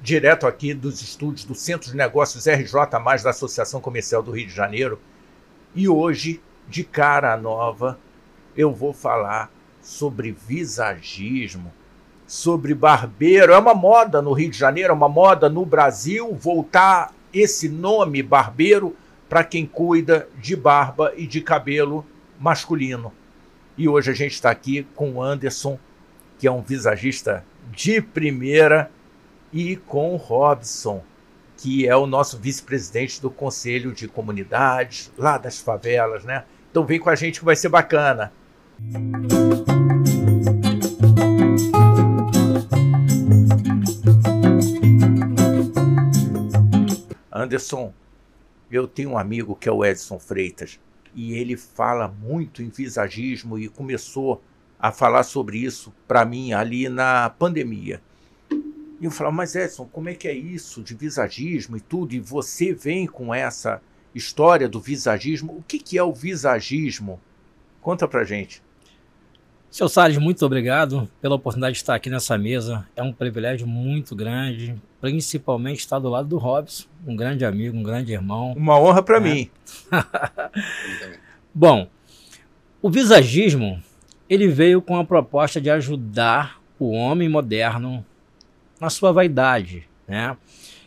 direto aqui dos estúdios do Centro de Negócios RJ, da Associação Comercial do Rio de Janeiro. E hoje, de cara nova, eu vou falar sobre visagismo, sobre barbeiro. É uma moda no Rio de Janeiro, é uma moda no Brasil voltar esse nome barbeiro para quem cuida de barba e de cabelo masculino. E hoje a gente está aqui com o Anderson, que é um visagista de primeira, e com Robson, que é o nosso vice-presidente do Conselho de Comunidades, lá das favelas, né? Então vem com a gente que vai ser bacana. Anderson, eu tenho um amigo que é o Edson Freitas e ele fala muito em visagismo e começou a falar sobre isso para mim ali na pandemia. E eu falava, mas Edson, como é que é isso de visagismo e tudo? E você vem com essa história do visagismo. O que, que é o visagismo? Conta pra gente. Seu Salles, muito obrigado pela oportunidade de estar aqui nessa mesa. É um privilégio muito grande, principalmente estar do lado do Robson, um grande amigo, um grande irmão. Uma honra para né? mim. Bom, o visagismo ele veio com a proposta de ajudar o homem moderno na sua vaidade, né?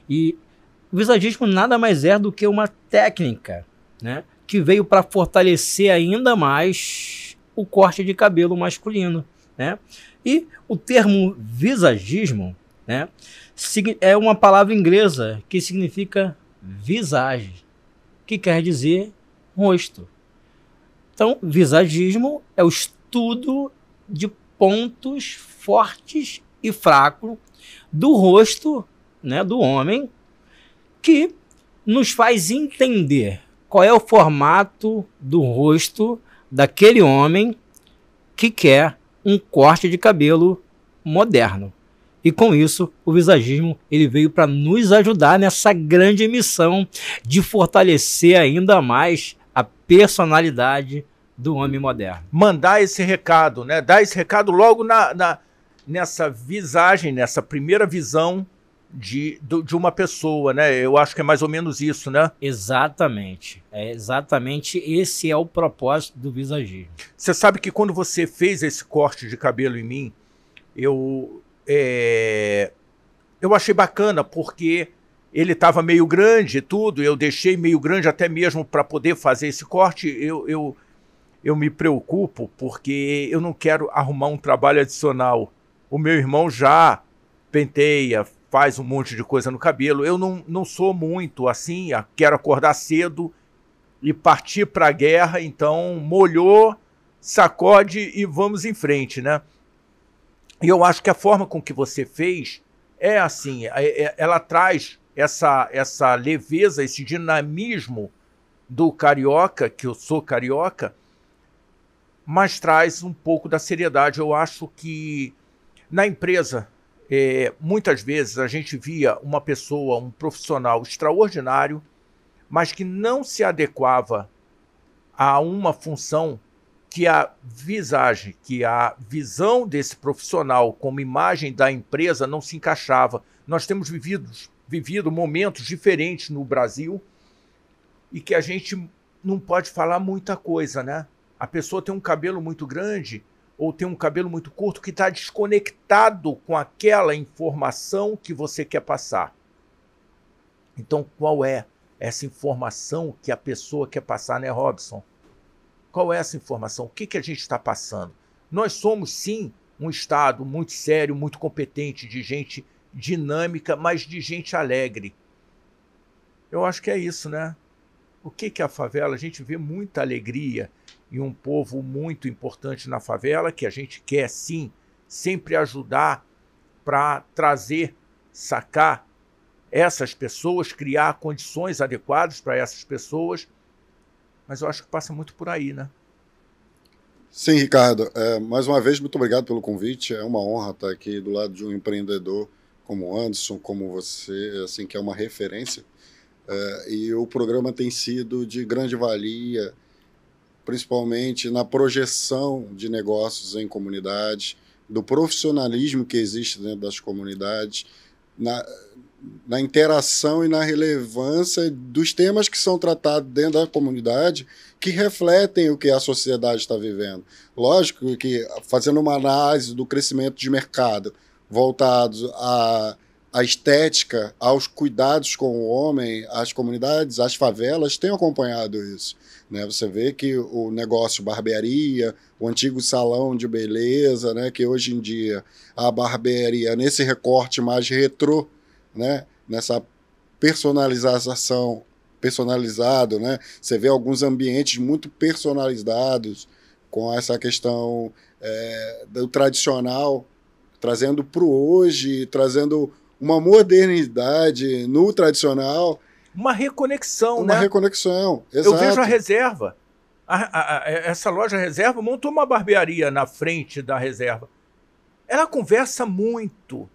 E o visagismo nada mais é do que uma técnica, né, que veio para fortalecer ainda mais o corte de cabelo masculino. Né? E o termo visagismo né, é uma palavra inglesa que significa visagem, que quer dizer rosto. Então, visagismo é o estudo de pontos fortes e fracos do rosto né, do homem que nos faz entender qual é o formato do rosto daquele homem que quer um corte de cabelo moderno. E com isso, o visagismo ele veio para nos ajudar nessa grande missão de fortalecer ainda mais a personalidade do homem moderno. Mandar esse recado, né? Dar esse recado logo na, na nessa visagem, nessa primeira visão de, de uma pessoa, né? Eu acho que é mais ou menos isso, né? Exatamente. É exatamente esse é o propósito do visagismo. Você sabe que quando você fez esse corte de cabelo em mim, eu é, eu achei bacana porque ele estava meio grande e tudo, eu deixei meio grande até mesmo para poder fazer esse corte. Eu, eu, eu me preocupo porque eu não quero arrumar um trabalho adicional. O meu irmão já penteia, faz um monte de coisa no cabelo. Eu não, não sou muito assim, quero acordar cedo e partir para a guerra, então molhou, sacode e vamos em frente, né? E eu acho que a forma com que você fez é assim, é, é, ela traz essa, essa leveza, esse dinamismo do carioca, que eu sou carioca, mas traz um pouco da seriedade. Eu acho que na empresa é, muitas vezes a gente via uma pessoa, um profissional extraordinário, mas que não se adequava a uma função que a visagem, que a visão desse profissional como imagem da empresa não se encaixava. Nós temos vivido, vivido momentos diferentes no Brasil e que a gente não pode falar muita coisa, né? A pessoa tem um cabelo muito grande, ou tem um cabelo muito curto que está desconectado com aquela informação que você quer passar. Então, qual é essa informação que a pessoa quer passar, né, Robson? Qual é essa informação? O que, que a gente está passando? Nós somos, sim, um Estado muito sério, muito competente, de gente dinâmica, mas de gente alegre. Eu acho que é isso, né? O que, que é a favela? A gente vê muita alegria, e um povo muito importante na favela, que a gente quer sim sempre ajudar para trazer, sacar essas pessoas, criar condições adequadas para essas pessoas. Mas eu acho que passa muito por aí, né? Sim, Ricardo. É, mais uma vez, muito obrigado pelo convite. É uma honra estar aqui do lado de um empreendedor como Anderson, como você, assim que é uma referência. É, e o programa tem sido de grande valia principalmente na projeção de negócios em comunidades, do profissionalismo que existe dentro das comunidades, na, na interação e na relevância dos temas que são tratados dentro da comunidade que refletem o que a sociedade está vivendo. Lógico que, fazendo uma análise do crescimento de mercado voltados à, à estética, aos cuidados com o homem, as comunidades, as favelas têm acompanhado isso. Né? Você vê que o negócio barbearia, o antigo salão de beleza, né? que hoje em dia a barbearia, nesse recorte mais retrô, né? nessa personalização personalizado, né? Você vê alguns ambientes muito personalizados com essa questão é, do tradicional, trazendo para o hoje, trazendo uma modernidade no tradicional. Uma reconexão, uma né? Uma reconexão, exato. Eu vejo a reserva. A, a, a, essa loja reserva montou uma barbearia na frente da reserva. Ela conversa muito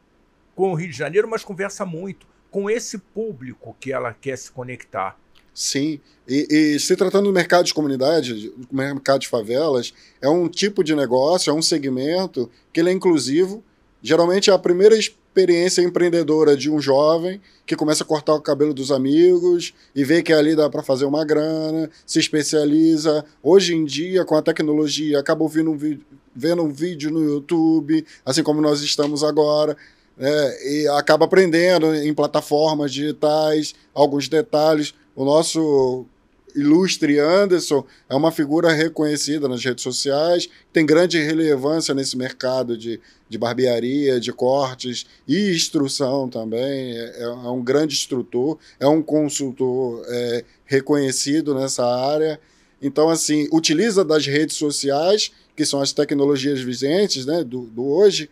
com o Rio de Janeiro, mas conversa muito com esse público que ela quer se conectar. Sim, e, e, se tratando do mercado de comunidade, do mercado de favelas, é um tipo de negócio, é um segmento que ele é inclusivo. Geralmente é a primeira experiência empreendedora de um jovem que começa a cortar o cabelo dos amigos e vê que ali dá para fazer uma grana, se especializa. Hoje em dia, com a tecnologia, acaba ouvindo um vídeo, vendo um vídeo no YouTube, assim como nós estamos agora né, e acaba aprendendo em plataformas digitais alguns detalhes. O nosso ilustre Anderson é uma figura reconhecida nas redes sociais, tem grande relevância nesse mercado de, de barbearia, de cortes e instrução também. É, é um grande instrutor, é um consultor é, reconhecido nessa área. Então, assim, utiliza das redes sociais, que são as tecnologias vigentes né, do, do hoje,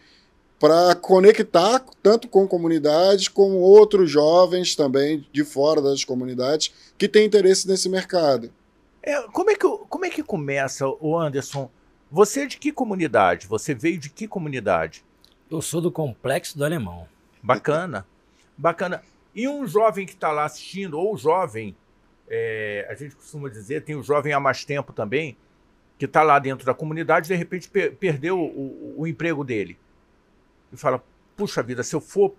para conectar tanto com comunidades como outros jovens também de fora das comunidades que têm interesse nesse mercado. É, como, é que, como é que começa, o Anderson? Você é de que comunidade? Você veio de que comunidade? Eu sou do Complexo do Alemão. Bacana, bacana. E um jovem que está lá assistindo, ou jovem, é, a gente costuma dizer, tem o um jovem há mais tempo também, que está lá dentro da comunidade de repente per perdeu o, o, o emprego dele e fala: puxa vida, se eu for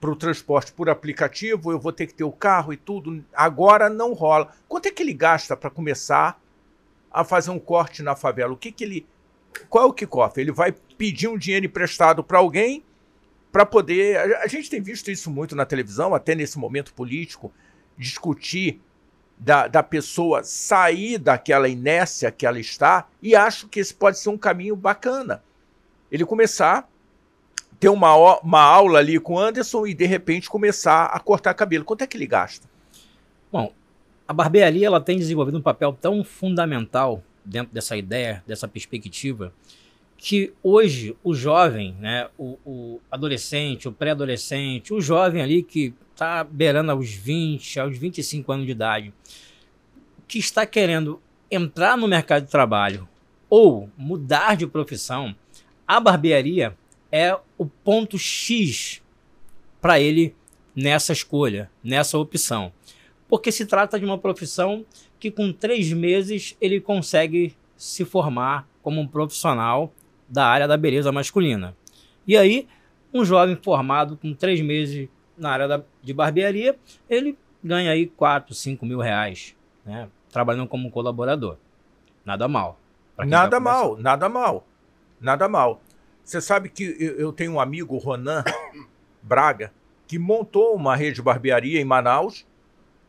para o transporte por aplicativo, eu vou ter que ter o carro e tudo. Agora não rola. Quanto é que ele gasta para começar a fazer um corte na favela? O que, que ele. Qual é o kickoff? Ele vai pedir um dinheiro emprestado para alguém para poder. A gente tem visto isso muito na televisão, até nesse momento político, discutir da, da pessoa sair daquela inércia que ela está, e acho que esse pode ser um caminho bacana. Ele começar ter uma, uma aula ali com o Anderson e de repente começar a cortar cabelo. Quanto é que ele gasta? Bom, a barbearia ela tem desenvolvido um papel tão fundamental dentro dessa ideia, dessa perspectiva, que hoje o jovem, né, o, o adolescente, o pré-adolescente, o jovem ali que está beirando aos 20, aos 25 anos de idade, que está querendo entrar no mercado de trabalho ou mudar de profissão, a barbearia é o ponto X para ele nessa escolha, nessa opção. Porque se trata de uma profissão que com três meses ele consegue se formar como um profissional da área da beleza masculina. E aí, um jovem formado com três meses na área da, de barbearia, ele ganha aí 4, 5 mil reais, né? trabalhando como colaborador. Nada mal. Nada mal, nada mal. Nada mal. Você sabe que eu tenho um amigo, Ronan Braga, que montou uma rede de barbearia em Manaus.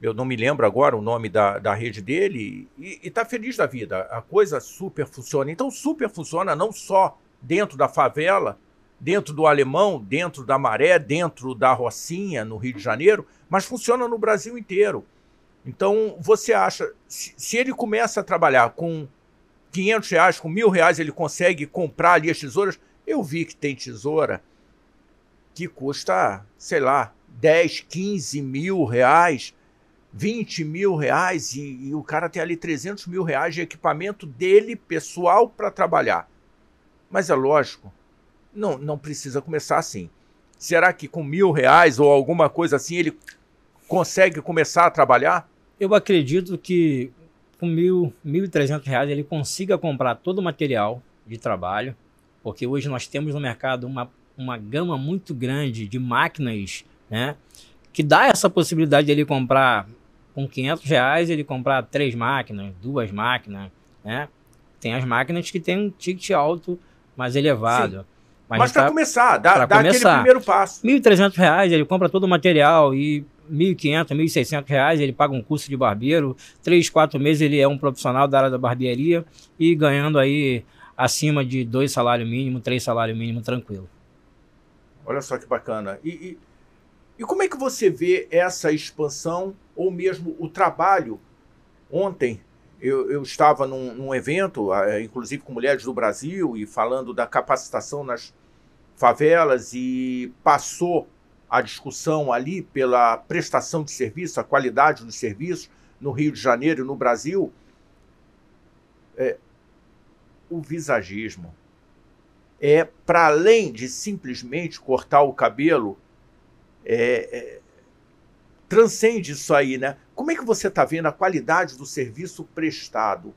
Eu não me lembro agora o nome da, da rede dele. E está feliz da vida. A coisa super funciona. Então, super funciona não só dentro da favela, dentro do Alemão, dentro da Maré, dentro da Rocinha, no Rio de Janeiro, mas funciona no Brasil inteiro. Então, você acha, se, ele começa a trabalhar com 500 reais, com mil reais, ele consegue comprar ali as tesouras, eu vi que tem tesoura que custa, sei lá, 10, 15 mil reais, 20 mil reais e, e o cara tem ali 300 mil reais de equipamento dele pessoal para trabalhar. Mas é lógico, não, não precisa começar assim. Será que com mil reais ou alguma coisa assim ele consegue começar a trabalhar? Eu acredito que com mil, mil e trezentos reais ele consiga comprar todo o material de trabalho, porque hoje nós temos no mercado uma, uma gama muito grande de máquinas, né? Que dá essa possibilidade de ele comprar com 500 reais, ele comprar três máquinas, duas máquinas, né? Tem as máquinas que tem um ticket alto mais elevado. Sim. Mas, Mas para tá, começar, dá, dá começar, aquele primeiro passo. R$ 1.300 ele compra todo o material e R$ 1.500, R$ 1.600 ele paga um curso de barbeiro. Três, quatro meses ele é um profissional da área da barbearia e ganhando aí acima de dois salários mínimos, três salários mínimos tranquilo. Olha só que bacana. E, e, e como é que você vê essa expansão ou mesmo o trabalho? Ontem eu, eu estava num, num evento, inclusive com mulheres do Brasil, e falando da capacitação nas favelas, e passou a discussão ali pela prestação de serviço, a qualidade do serviço no Rio de Janeiro e no Brasil. É, o visagismo é, para além de simplesmente cortar o cabelo, é, é, transcende isso aí, né? Como é que você está vendo a qualidade do serviço prestado?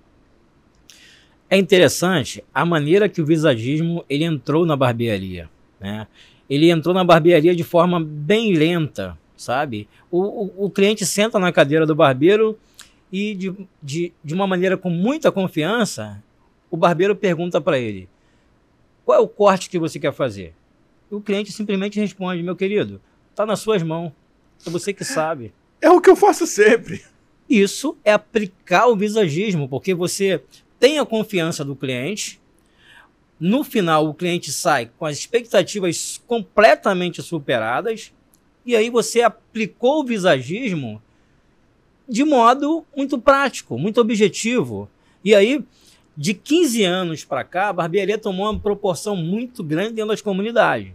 É interessante a maneira que o visagismo ele entrou na barbearia, né? Ele entrou na barbearia de forma bem lenta, sabe? O, o, o cliente senta na cadeira do barbeiro e de, de, de uma maneira com muita confiança, o barbeiro pergunta para ele: qual é o corte que você quer fazer? E o cliente simplesmente responde: meu querido, está nas suas mãos. É você que sabe. É o que eu faço sempre. Isso é aplicar o visagismo, porque você tem a confiança do cliente. No final, o cliente sai com as expectativas completamente superadas. E aí você aplicou o visagismo de modo muito prático, muito objetivo. E aí, de 15 anos para cá, a barbearia tomou uma proporção muito grande dentro das comunidades.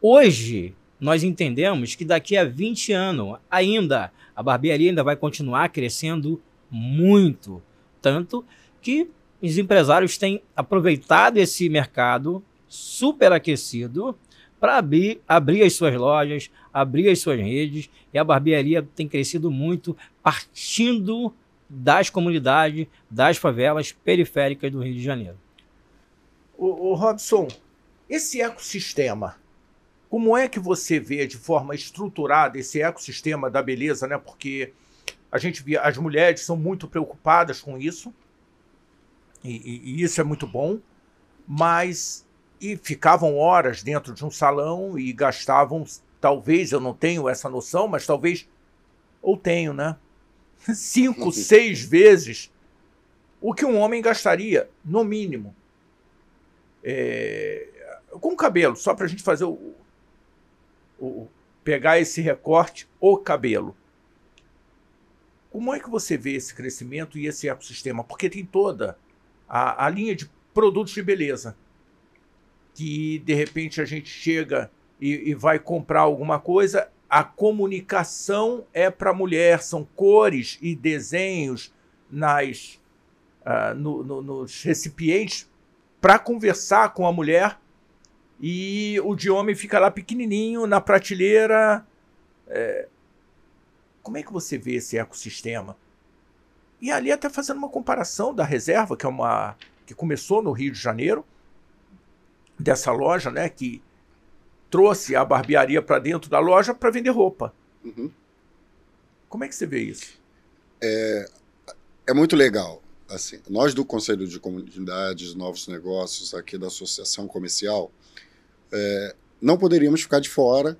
Hoje, nós entendemos que daqui a 20 anos ainda a barbearia ainda vai continuar crescendo muito, tanto que os empresários têm aproveitado esse mercado superaquecido para abrir, abrir as suas lojas, abrir as suas redes, e a barbearia tem crescido muito, partindo das comunidades, das favelas periféricas do Rio de Janeiro. O, o Robson, esse ecossistema como é que você vê de forma estruturada esse ecossistema da beleza, né? Porque a gente via, as mulheres são muito preocupadas com isso, e, e, isso é muito bom, mas e ficavam horas dentro de um salão e gastavam, talvez eu não tenho essa noção, mas talvez ou tenho, né? Cinco, seis vezes o que um homem gastaria, no mínimo. É, com cabelo, só para a gente fazer o, o, pegar esse recorte, o cabelo. Como é que você vê esse crescimento e esse ecossistema? Porque tem toda a, a linha de produtos de beleza que de repente a gente chega e, e vai comprar alguma coisa, a comunicação é para a mulher, são cores e desenhos nas, uh, no, no, nos recipientes para conversar com a mulher e o de homem fica lá pequenininho na prateleira. É... Como é que você vê esse ecossistema? E ali até fazendo uma comparação da reserva, que é uma que começou no Rio de Janeiro, dessa loja, né, que trouxe a barbearia para dentro da loja para vender roupa. Uhum. Como é que você vê isso? É, é muito legal. Assim, nós do Conselho de Comunidades, Novos Negócios, aqui da Associação Comercial, é, não poderíamos ficar de fora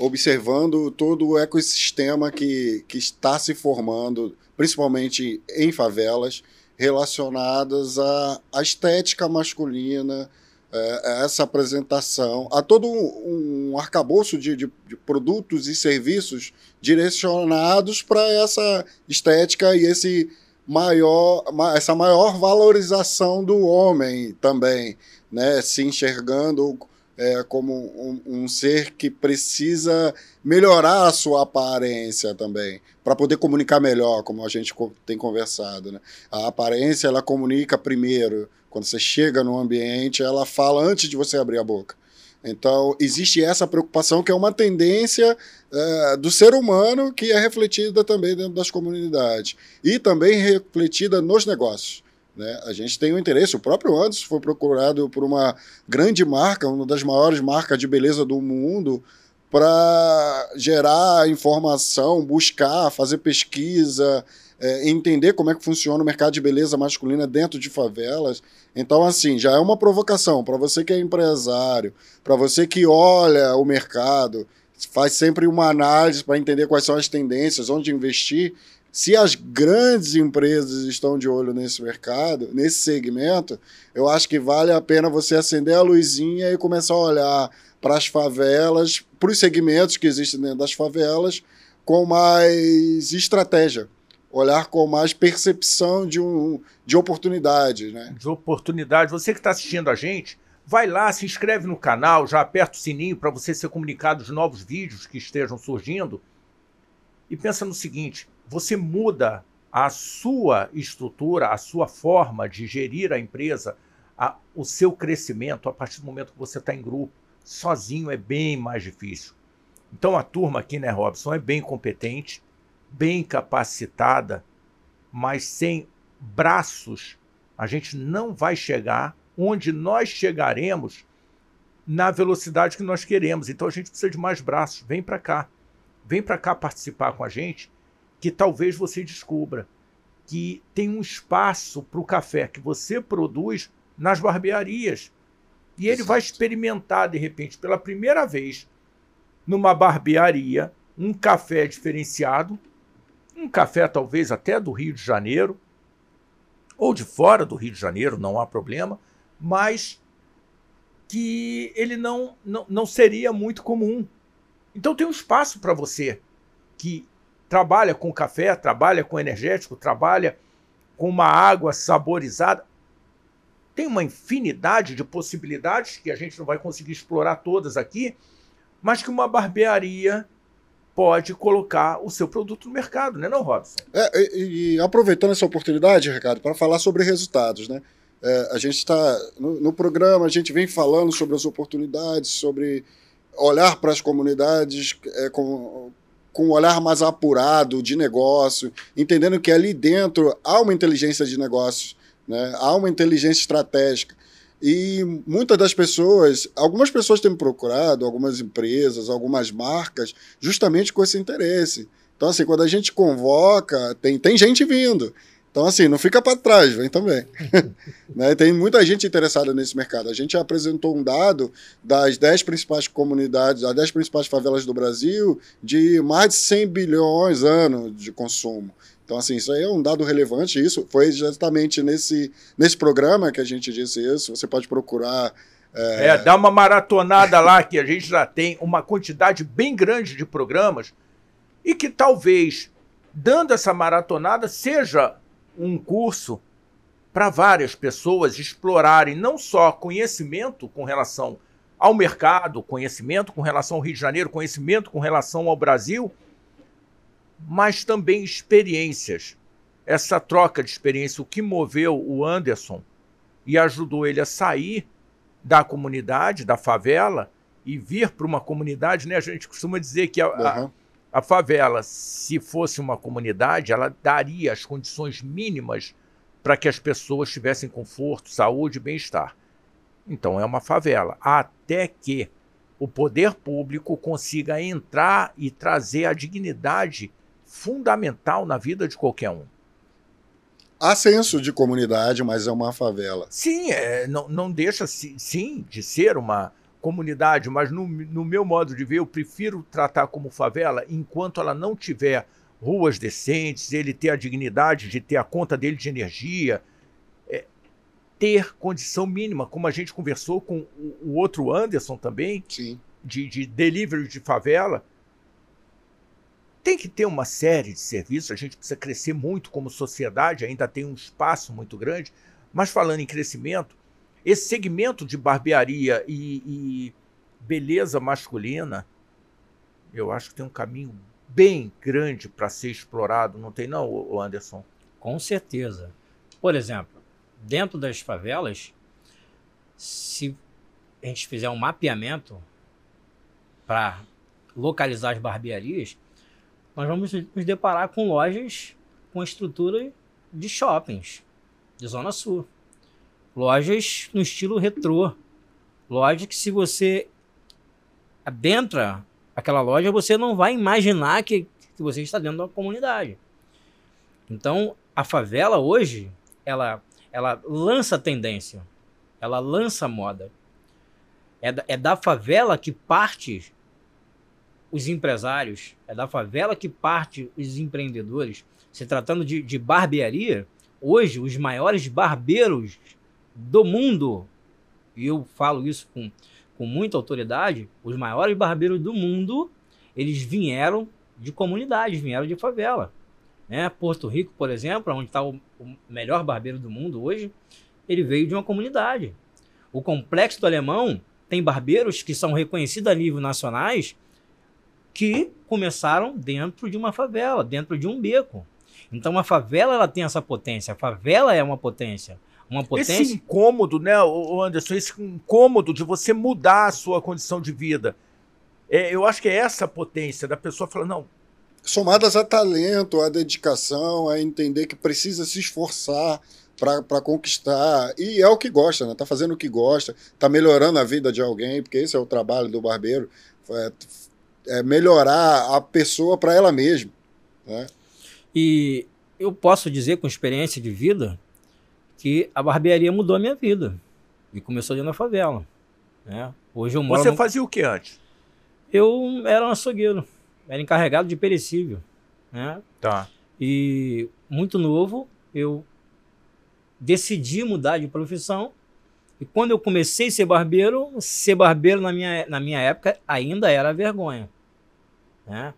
observando todo o ecossistema que, que está se formando, principalmente em favelas, relacionadas à, à estética masculina, é, a essa apresentação, a todo um, um arcabouço de, de, de, produtos e serviços direcionados para essa estética e esse maior, essa maior valorização do homem também, né? se enxergando é, como um, um, ser que precisa melhorar a sua aparência também, para poder comunicar melhor, como a gente tem conversado. Né? A aparência, ela comunica primeiro. Quando você chega no ambiente, ela fala antes de você abrir a boca. Então, existe essa preocupação que é uma tendência é, do ser humano que é refletida também dentro das comunidades e também refletida nos negócios. Né? A gente tem o um interesse, o próprio Anderson foi procurado por uma grande marca, uma das maiores marcas de beleza do mundo, para gerar informação, buscar, fazer pesquisa, é, entender como é que funciona o mercado de beleza masculina dentro de favelas. Então, assim, já é uma provocação para você que é empresário, para você que olha o mercado, faz sempre uma análise para entender quais são as tendências, onde investir. Se as grandes empresas estão de olho nesse mercado, nesse segmento, eu acho que vale a pena você acender a luzinha e começar a olhar para as favelas, para os segmentos que existem dentro das favelas, com mais estratégia olhar com mais percepção de, um, de oportunidade. Né? De oportunidade. Você que está assistindo a gente, vai lá, se inscreve no canal, já aperta o sininho para você ser comunicado dos novos vídeos que estejam surgindo. E pensa no seguinte: você muda a sua estrutura, a sua forma de gerir a empresa, a, o seu crescimento a partir do momento que você está em grupo. Sozinho é bem mais difícil. Então a turma aqui, né, Robson, é bem competente bem capacitada, mas sem braços, a gente não vai chegar onde nós chegaremos na velocidade que nós queremos. Então a gente precisa de mais braços. Vem para cá. Vem para cá participar com a gente, que talvez você descubra que tem um espaço para o café que você produz nas barbearias. E ele Exato. vai experimentar, de repente, pela primeira vez, numa barbearia, um café diferenciado um café talvez até do Rio de Janeiro, ou de fora do Rio de Janeiro, não há problema, mas que ele não, não, não seria muito comum. Então tem um espaço para você que trabalha com café, trabalha com energético, trabalha com uma água saborizada. Tem uma infinidade de possibilidades que a gente não vai conseguir explorar todas aqui, mas que uma barbearia pode colocar o seu produto no mercado, né, não, Robson? É, e, e aproveitando essa oportunidade, Ricardo, para falar sobre resultados, né? É, a gente está no, no, programa, a gente vem falando sobre as oportunidades, sobre olhar para as comunidades é, com, com um olhar mais apurado de negócio, entendendo que ali dentro há uma inteligência de negócios, né? há uma inteligência estratégica. E muitas das pessoas, algumas pessoas têm me procurado, algumas empresas, algumas marcas, justamente com esse interesse. Então, assim, quando a gente convoca, tem, tem gente vindo. Então, assim, não fica para trás, vem também. né? Tem muita gente interessada nesse mercado. A gente apresentou um dado das 10 principais comunidades, das 10 principais favelas do Brasil, de mais de 100 bilhões ano de consumo. Então, assim, isso aí é um dado relevante. Isso foi exatamente nesse, nesse programa que a gente disse isso. Você pode procurar. É... é, dá uma maratonada lá, que a gente já tem uma quantidade bem grande de programas e que talvez, dando essa maratonada, seja um curso para várias pessoas explorarem não só conhecimento com relação ao mercado, conhecimento com relação ao Rio de Janeiro, conhecimento com relação ao Brasil mas também experiências. Essa troca de experiência, o que moveu o Anderson e ajudou ele a sair da comunidade, da favela, e vir para uma comunidade, né? A gente costuma dizer que a, uhum. A, favela, se fosse uma comunidade, ela daria as condições mínimas para que as pessoas tivessem conforto, saúde e bem-estar. Então é uma favela. Até que o poder público consiga entrar e trazer a dignidade fundamental na vida de qualquer um. Há senso de comunidade, mas é uma favela. Sim, é, não, não deixa sim de ser uma comunidade, mas no, no meu modo de ver, eu prefiro tratar como favela enquanto ela não tiver ruas decentes, ele ter a dignidade de ter a conta dele de energia, é, ter condição mínima, como a gente conversou com o, o outro Anderson também, Sim. De, de delivery de favela. Tem que ter uma série de serviços, a gente precisa crescer muito como sociedade, ainda tem um espaço muito grande. Mas falando em crescimento, esse segmento de barbearia e, e beleza masculina, eu acho que tem um caminho bem grande para ser explorado, não tem não, Anderson? Com certeza. Por exemplo, dentro das favelas, se a gente fizer um mapeamento para localizar as barbearias, nós vamos nos deparar com lojas com estrutura de shoppings. de Zona Sul. Lojas no estilo retrô. Loja que se você adentra aquela loja, você não vai imaginar que, que você está dentro da comunidade. Então, a favela hoje, ela, ela lança tendência, ela lança moda. É da, é da favela que parte os empresários, é da favela que parte os empreendedores. Se tratando de, de barbearia, hoje os maiores barbeiros do mundo, e eu falo isso com, com muita autoridade, os maiores barbeiros do mundo, eles vieram de comunidades, vieram de favela. Né? Porto Rico, por exemplo, onde está o, o melhor barbeiro do mundo hoje, ele veio de uma comunidade. O Complexo do Alemão tem barbeiros que são reconhecidos a nível nacionais que começaram dentro de uma favela, dentro de um beco. Então a favela ela tem essa potência, a favela é uma potência. Uma potência... Esse incômodo, né, Anderson, esse incômodo de você mudar a sua condição de vida. É, eu acho que é essa a potência da pessoa falar, não. Somadas a talento, a dedicação, a entender que precisa se esforçar para conquistar. E é o que gosta, né? Tá fazendo o que gosta, tá melhorando a vida de alguém, porque esse é o trabalho do barbeiro. É, é melhorar a pessoa para ela mesma. Né? E eu posso dizer com experiência de vida que a barbearia mudou a minha vida. E começou ali na favela. Né? Hoje eu moro. Você no... fazia o que antes? Eu era um açougueiro. Era encarregado de perecível. Né? Tá. E muito novo, eu decidi mudar de profissão. E quando eu comecei a ser barbeiro, ser barbeiro na minha, na minha época ainda era vergonha. Né?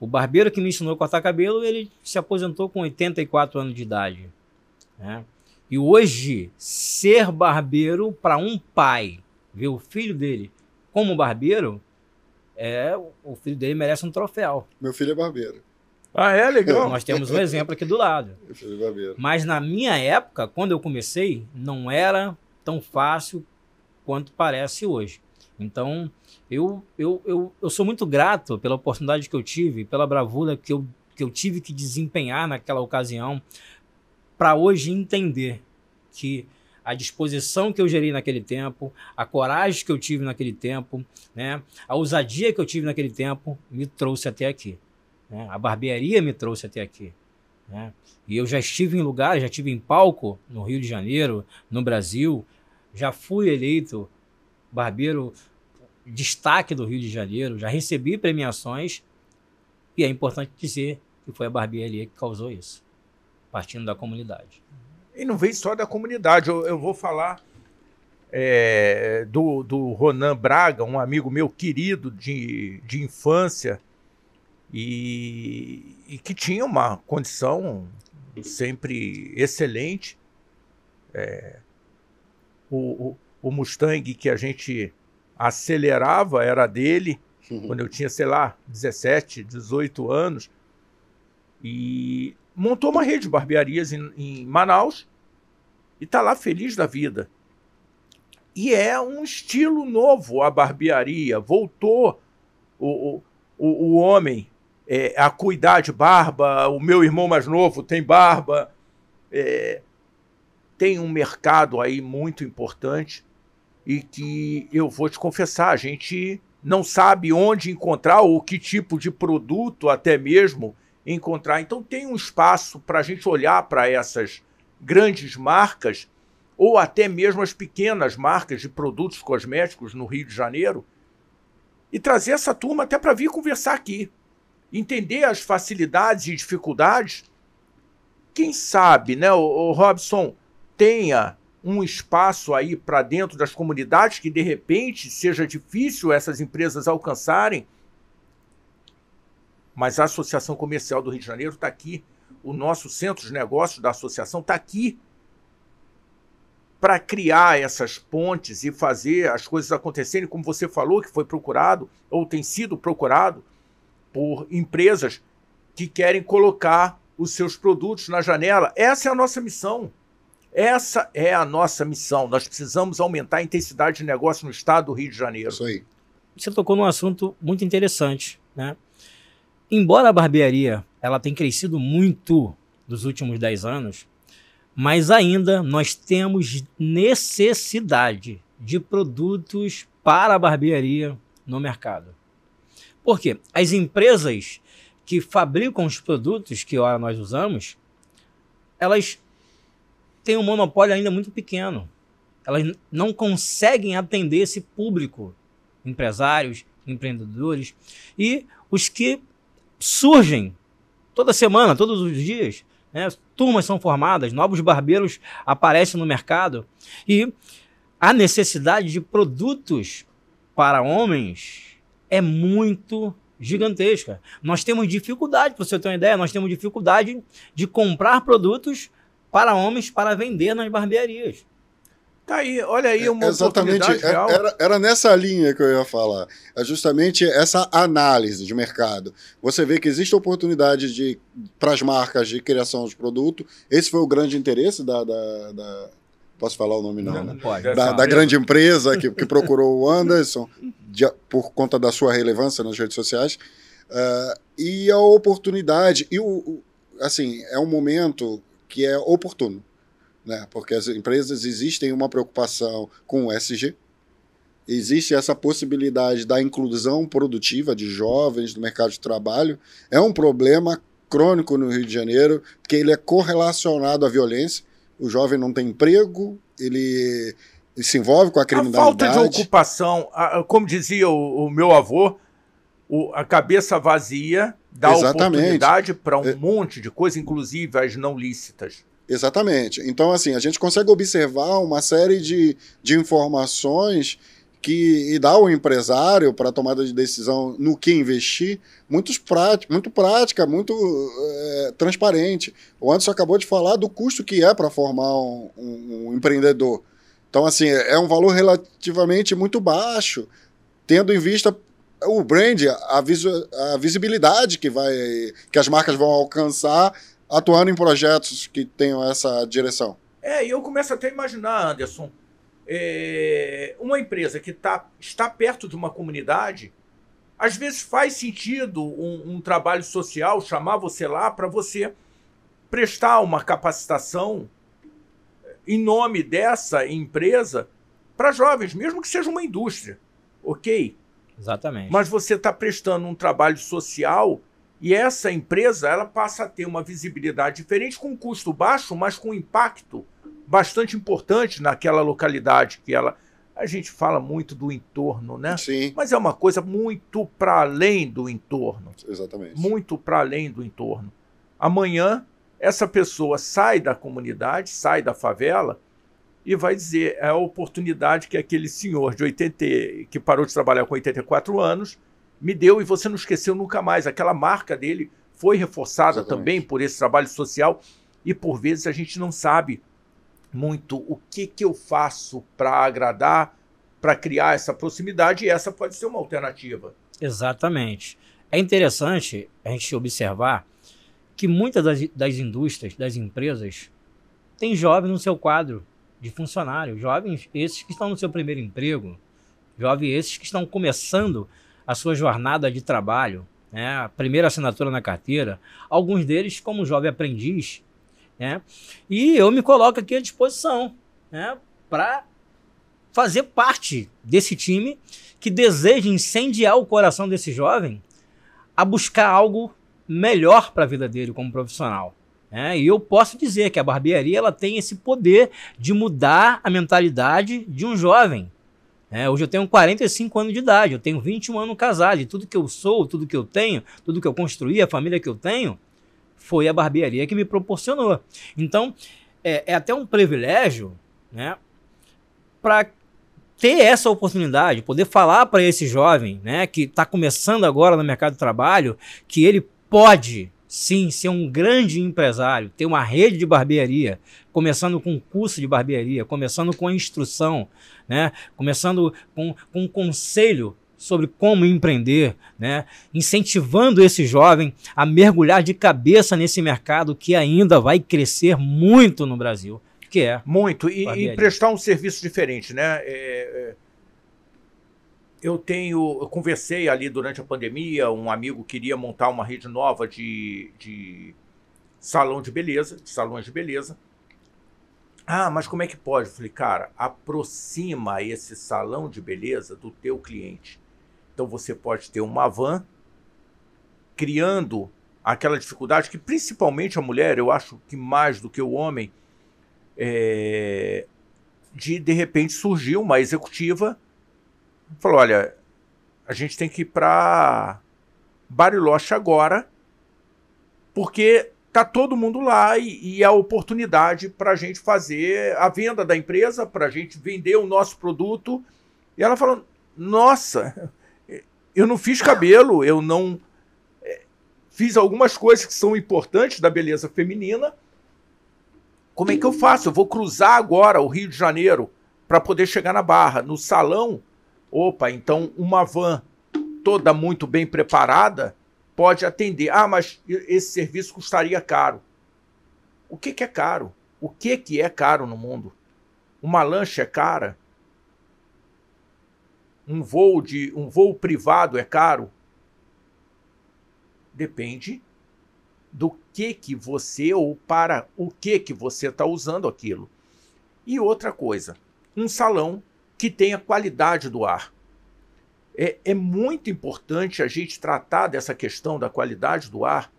O barbeiro que me ensinou a cortar cabelo, ele se aposentou com 84 anos de idade. Né? E hoje, ser barbeiro para um pai, ver o filho dele como barbeiro, é o filho dele merece um troféu. Meu filho é barbeiro. Ah, é legal. Nós temos um exemplo aqui do lado. Mas na minha época, quando eu comecei, não era tão fácil quanto parece hoje. Então, eu, eu, eu, eu sou muito grato pela oportunidade que eu tive, pela bravura que eu, que eu tive que desempenhar naquela ocasião, para hoje entender que a disposição que eu gerei naquele tempo, a coragem que eu tive naquele tempo, né, a ousadia que eu tive naquele tempo, me trouxe até aqui. Né? A barbearia me trouxe até aqui. Né? E eu já estive em lugares, já estive em palco no Rio de Janeiro, no Brasil, já fui eleito barbeiro destaque do Rio de Janeiro, já recebi premiações e é importante dizer que foi a barbearia que causou isso, partindo da comunidade. E não vem só da comunidade, eu, eu vou falar é, do, do Ronan Braga, um amigo meu querido de, de infância, e, e que tinha uma condição sempre excelente. É, o, o, o, Mustang que a gente acelerava era dele, quando eu tinha, sei lá, 17, 18 anos. E montou uma rede de barbearias em, em Manaus e está lá feliz da vida. E é um estilo novo a barbearia. Voltou o, o, o homem é, a cuidar de barba. O meu irmão mais novo tem barba. É, tem um mercado aí muito importante e que eu vou te confessar, a gente não sabe onde encontrar ou que tipo de produto até mesmo encontrar. Então tem um espaço para a gente olhar para essas grandes marcas ou até mesmo as pequenas marcas de produtos cosméticos no Rio de Janeiro e trazer essa turma até para vir conversar aqui entender as facilidades e dificuldades. Quem sabe, né, o, Robson tenha um espaço aí para dentro das comunidades que de repente seja difícil essas empresas alcançarem. Mas a Associação Comercial do Rio de Janeiro está aqui, o nosso centro de negócios da associação está aqui para criar essas pontes e fazer as coisas acontecerem, como você falou, que foi procurado ou tem sido procurado por empresas que querem colocar os seus produtos na janela. Essa é a nossa missão. Essa é a nossa missão. Nós precisamos aumentar a intensidade de negócio no estado do Rio de Janeiro. Isso aí. Você tocou num assunto muito interessante, né? Embora a barbearia ela tenha crescido muito nos últimos 10 anos, mas ainda nós temos necessidade de produtos para a barbearia no mercado. Por quê? As empresas que fabricam os produtos que ora nós usamos, elas têm um monopólio ainda muito pequeno. Elas não conseguem atender esse público, empresários, empreendedores e os que surgem toda semana, todos os dias, né? Turmas são formadas, novos barbeiros aparecem no mercado e a necessidade de produtos para homens é muito gigantesca. Nós temos dificuldade, para você ter uma ideia, nós temos dificuldade de comprar produtos para homens para vender nas barbearias. Tá aí, olha aí uma é, Exatamente, é, era, era nessa linha que eu ia falar. É justamente essa análise de mercado. Você vê que existe oportunidade de para as marcas de criação de produto. Esse foi o grande interesse da, da, da posso falar o nome não, não, né? não pode. Da, da, grande empresa que, que procurou o Anderson de, por conta da sua relevância nas redes sociais uh, e a oportunidade e o, assim é um momento que é oportuno né? porque as empresas existem uma preocupação com o SG, existe essa possibilidade da inclusão produtiva de jovens no mercado de trabalho, é um problema crônico no Rio de Janeiro, porque ele é correlacionado à violência, o jovem não tem emprego, ele, ele se envolve com a criminalidade. A falta de ocupação, como dizia o, o meu avô, o, a cabeça vazia dá Exatamente. oportunidade para um é... monte de coisas, inclusive as não lícitas. Exatamente. Então, assim, a gente consegue observar uma série de, de informações que dá ao empresário para tomada de decisão no que investir muito, prática, muito prática, muito é, transparente. O Anderson acabou de falar do custo que é para formar um, um, um, empreendedor. Então, assim, é um valor relativamente muito baixo, tendo em vista o brand, a, visu, a visibilidade que, vai, que as marcas vão alcançar atuando em projetos que tenham essa direção? É, e eu começo até a imaginar, Anderson, é, uma empresa que tá, está perto de uma comunidade, às vezes faz sentido um, um trabalho social chamar você lá para você prestar uma capacitação em nome dessa empresa para jovens, mesmo que seja uma indústria, ok? Exatamente. Mas você está prestando um trabalho social e essa empresa ela passa a ter uma visibilidade diferente, com um custo baixo, mas com um impacto bastante importante naquela localidade que ela. A gente fala muito do entorno, né? Sim. Mas é uma coisa muito para além do entorno. Exatamente. Muito para além do entorno. Amanhã, essa pessoa sai da comunidade, sai da favela e vai dizer é a oportunidade que aquele senhor de 80 que parou de trabalhar com 84 anos me deu e você não esqueceu nunca mais. Aquela marca dele foi reforçada Exatamente. também por esse trabalho social e por vezes a gente não sabe muito o que, que eu faço para agradar, para criar essa proximidade e essa pode ser uma alternativa. Exatamente. É interessante a gente observar que muitas das, das indústrias, das empresas, têm jovens no seu quadro de funcionário, jovens esses que estão no seu primeiro emprego, jovens esses que estão começando a sua jornada de trabalho, né? a primeira assinatura na carteira, alguns deles como jovem aprendiz. Né? E eu me coloco aqui à disposição né? para fazer parte desse time que deseja incendiar o coração desse jovem a buscar algo melhor para a vida dele como profissional. É, e eu posso dizer que a barbearia ela tem esse poder de mudar a mentalidade de um jovem. É, hoje eu tenho 45 anos de idade, eu tenho 21 anos casado, e tudo que eu sou, tudo que eu tenho, tudo que eu construí, a família que eu tenho, foi a barbearia que me proporcionou. Então, é, é até um privilégio, né, para ter essa oportunidade, poder falar para esse jovem, né, que está começando agora no mercado de trabalho, que ele pode sim ser um grande empresário, ter uma rede de barbearia, começando com curso de barbearia, começando com a instrução, né? começando com, com um conselho sobre como empreender, né? incentivando esse jovem a mergulhar de cabeça nesse mercado que ainda vai crescer muito no Brasil. Que é muito e, e prestar um serviço diferente, né? É, é eu tenho. Eu conversei ali durante a pandemia, um amigo queria montar uma rede nova de, de salão de beleza, de salões de beleza. Ah, mas como é que pode? Eu falei, cara, aproxima esse salão de beleza do teu cliente. Então você pode ter uma van criando aquela dificuldade que principalmente a mulher, eu acho que mais do que o homem, é, de de repente surgir uma executiva falou, olha, a gente tem que ir para Bariloche agora, porque tá todo mundo lá e, e é a oportunidade para a gente fazer a venda da empresa, para a gente vender o nosso produto. E ela falou, nossa, eu não fiz cabelo, eu não é, fiz algumas coisas que são importantes da beleza feminina. Como é que eu faço? Eu vou cruzar agora o Rio de Janeiro para poder chegar na Barra. No salão, opa, então uma van toda muito bem preparada pode atender. Ah, mas esse serviço custaria caro. O que, que é caro? O que, que é caro no mundo? Uma lancha é cara? Um voo de um voo privado é caro? Depende do que que você ou para o que que você está usando aquilo. E outra coisa, um salão que tenha qualidade do ar. É, é muito importante a gente tratar dessa questão da qualidade do ar,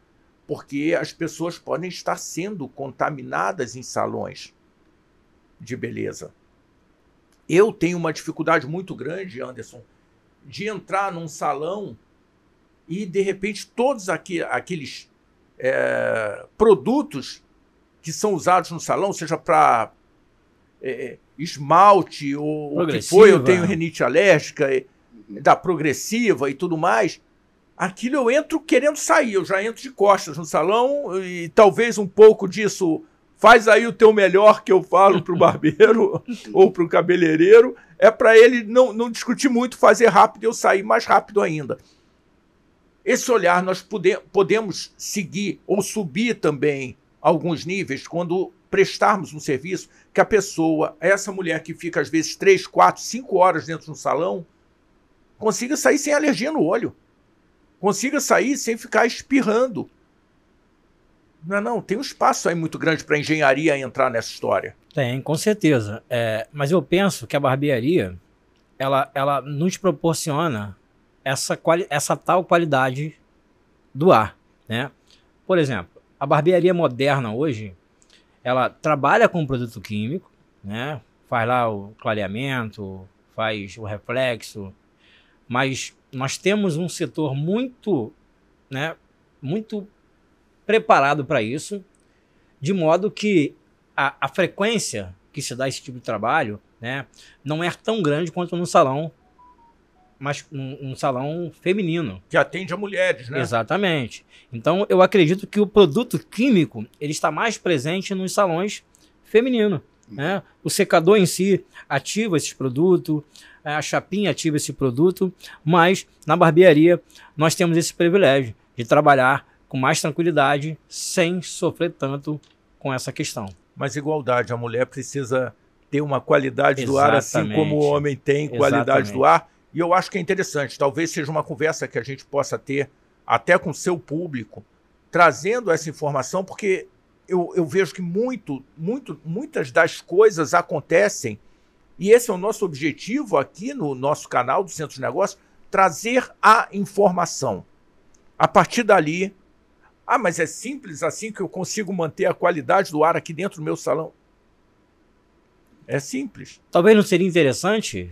porque as pessoas podem estar sendo contaminadas em salões de beleza. Eu tenho uma dificuldade muito grande, Anderson, de entrar num salão e, de repente, todos aqui, aqueles é, produtos que são usados no salão, seja para é, esmalte ou o que foi, eu tenho renite alérgica, da progressiva e tudo mais, aquilo eu entro querendo sair, eu já entro de costas no salão e talvez um pouco disso faz aí o teu melhor que eu falo para o barbeiro ou para o cabeleireiro, é para ele não, não discutir muito, fazer rápido e eu sair mais rápido ainda. Esse olhar nós pode, podemos seguir ou subir também alguns níveis quando prestarmos um serviço que a pessoa, essa mulher que fica às vezes 3, 4, 5 horas dentro de um salão, consiga sair sem alergia no olho. Consiga sair sem ficar espirrando. Não, é não, tem um espaço aí muito grande para engenharia entrar nessa história. Tem, com certeza. É, mas eu penso que a barbearia ela, ela nos proporciona essa, essa tal qualidade do ar. Né? Por exemplo, a barbearia moderna hoje ela trabalha com produto químico, né? faz lá o clareamento, faz o reflexo, mas nós temos um setor muito, né, muito preparado para isso, de modo que a, a, frequência que se dá esse tipo de trabalho né, não é tão grande quanto no salão, mas um, um salão feminino. Que atende a mulheres, né? Exatamente. Então eu acredito que o produto químico ele está mais presente nos salões femininos. Né? O secador em si ativa esses produtos, é, a chapinha ativa esse produto, mas na barbearia nós temos esse privilégio de trabalhar com mais tranquilidade, sem sofrer tanto com essa questão. Mas igualdade, a mulher precisa ter uma qualidade Exatamente. do ar assim como o homem tem qualidade Exatamente. do ar. E eu acho que é interessante, talvez seja uma conversa que a gente possa ter até com o seu público, trazendo essa informação, porque eu, eu vejo que muito, muito, muitas das coisas acontecem e esse é o nosso objetivo aqui no nosso canal do Centro de Negócios, trazer a informação. A partir dali, ah, mas é simples assim que eu consigo manter a qualidade do ar aqui dentro do meu salão? É simples. Talvez não seria interessante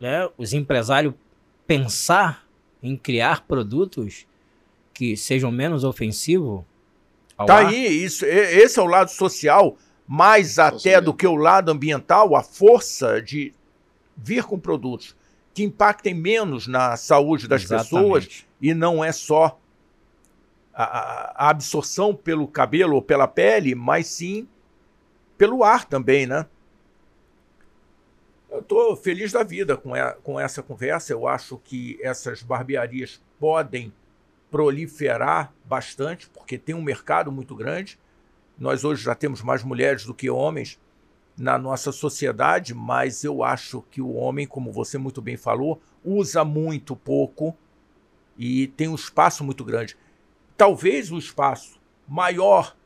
né, os empresários pensar em criar produtos que sejam menos ofensivos ao tá ar? aí, isso, esse é o lado social mais até do que o lado ambiental, a força de vir com produtos que impactem menos na saúde das Exatamente. pessoas e não é só a, a, absorção pelo cabelo ou pela pele, mas sim pelo ar também, né? Eu estou feliz da vida com, a, com essa conversa. Eu acho que essas barbearias podem proliferar bastante, porque tem um mercado muito grande. Nós hoje já temos mais mulheres do que homens na nossa sociedade, mas eu acho que o homem, como você muito bem falou, usa muito pouco e tem um espaço muito grande. Talvez o espaço maior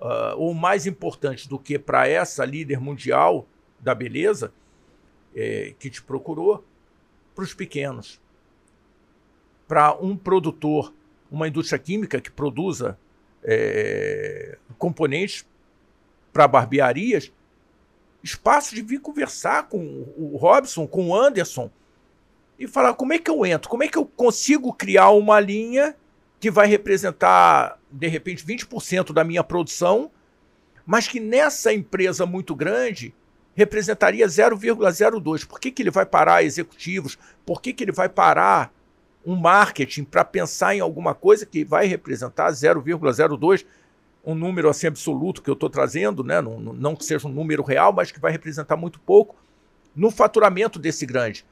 uh, ou mais importante do que para essa líder mundial da beleza é, que te procurou, para os pequenos. Para um produtor, uma indústria química que produza é, componentes para barbearias, espaço de vir conversar com o Robson, com o Anderson e falar como é que eu entro, como é que eu consigo criar uma linha que vai representar, de repente, 20% da minha produção, mas que nessa empresa muito grande representaria 0,02. Por que, que ele vai parar executivos? Por que, que ele vai parar um marketing para pensar em alguma coisa que vai representar 0,02? Um número assim absoluto que eu estou trazendo, né? Não, não que seja um número real, mas que vai representar muito pouco no faturamento desse grande.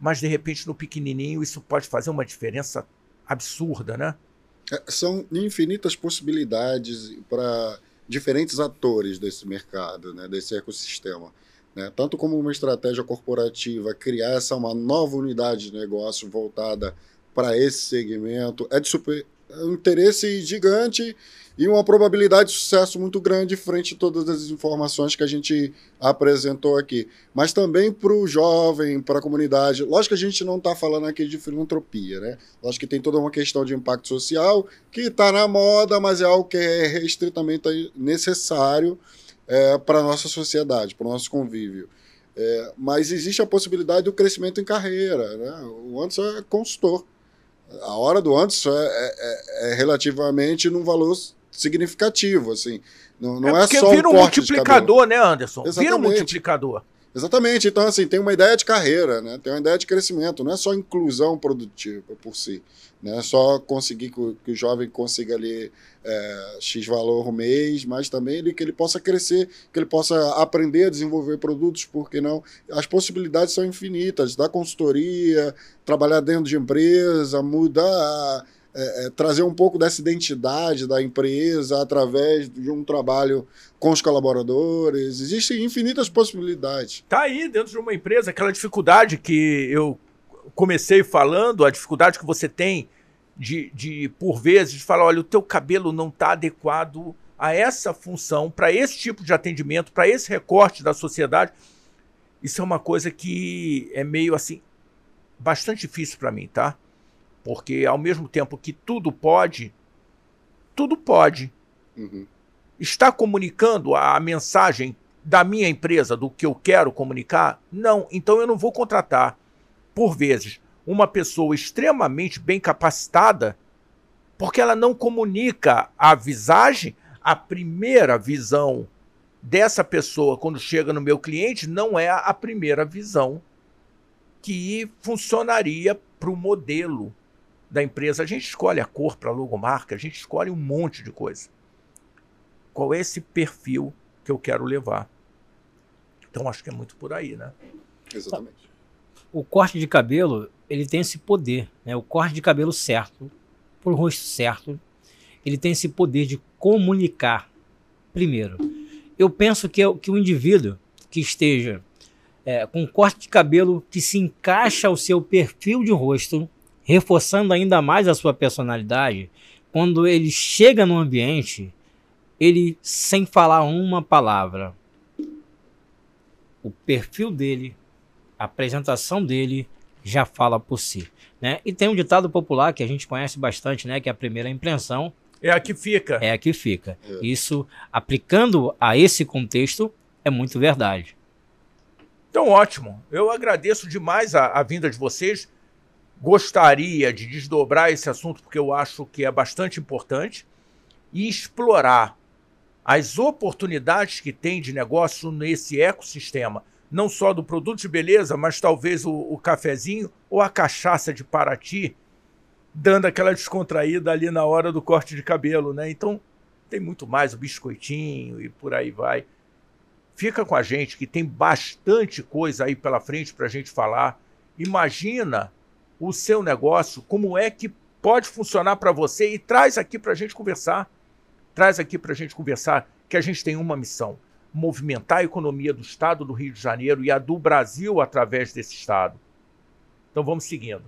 Mas de repente no pequenininho isso pode fazer uma diferença absurda, né? É, são infinitas possibilidades para diferentes atores desse mercado, né, desse ecossistema. Né? Tanto como uma estratégia corporativa, criar essa uma nova unidade de negócio voltada para esse segmento é de super, um interesse gigante e uma probabilidade de sucesso muito grande frente a todas as informações que a gente apresentou aqui. Mas também para o jovem, para a comunidade. Lógico que a gente não está falando aqui de filantropia, né? Lógico que tem toda uma questão de impacto social que está na moda, mas é algo que é restritamente necessário é, para a nossa sociedade, para o nosso convívio. É, mas existe a possibilidade do crescimento em carreira. Né? O Anderson é consultor. A hora do Anderson é, é, é relativamente num valor significativo, assim. Não, não é, é só vira um, multiplicador, né, Anderson? Exatamente. Vira um multiplicador. Exatamente. Então, assim, tem uma ideia de carreira, né? Tem uma ideia de crescimento. Não é só inclusão produtiva por si. Não é só conseguir que o, que o jovem consiga ali é, X valor mês, mas também ele, que ele possa crescer, que ele possa aprender a desenvolver produtos, porque não? As possibilidades são infinitas. Da consultoria, trabalhar dentro de empresa, mudar é, é, trazer um pouco dessa identidade da empresa através de um trabalho com os colaboradores. Existem infinitas possibilidades. Tá aí dentro de uma empresa aquela dificuldade que eu comecei falando, a dificuldade que você tem de, de por vezes, de falar, olha, o teu cabelo não está adequado a essa função, para esse tipo de atendimento, para esse recorte da sociedade. Isso é uma coisa que é meio assim, bastante difícil para mim, tá? Porque ao mesmo tempo que tudo pode, tudo pode. Uhum. Está comunicando a mensagem da minha empresa, do que eu quero comunicar? Não, então eu não vou contratar, por vezes, uma pessoa extremamente bem capacitada, porque ela não comunica a visagem, a primeira visão dessa pessoa quando chega no meu cliente não é a primeira visão que funcionaria para o modelo da empresa. A gente escolhe a cor para a logomarca, a gente escolhe um monte de coisa. Qual é esse perfil que eu quero levar? Então acho que é muito por aí, né? Exatamente. O corte de cabelo, ele tem esse poder, né? O corte de cabelo certo, por rosto certo, ele tem esse poder de comunicar. Primeiro, eu penso que, é que o indivíduo que esteja é, com um corte de cabelo que se encaixa ao seu perfil de rosto, reforçando ainda mais a sua personalidade, quando ele chega no ambiente, ele sem falar uma palavra, o perfil dele, a apresentação dele já fala por si, né? E tem um ditado popular que a gente conhece bastante, né, que é a primeira impressão é a que fica. É a que fica. É. Isso aplicando a esse contexto é muito verdade. Então, ótimo. Eu agradeço demais a, a vinda de vocês gostaria de desdobrar esse assunto porque eu acho que é bastante importante e explorar as oportunidades que tem de negócio nesse ecossistema, não só do produto de beleza, mas talvez o, o cafezinho ou a cachaça de Paraty, dando aquela descontraída ali na hora do corte de cabelo, né? Então tem muito mais o biscoitinho e por aí vai. Fica com a gente que tem bastante coisa aí pela frente para a gente falar. Imagina o seu negócio, como é que pode funcionar para você e traz aqui para a gente conversar. Traz aqui para a gente conversar que a gente tem uma missão: movimentar a economia do estado do Rio de Janeiro e a do Brasil através desse estado. Então vamos seguindo.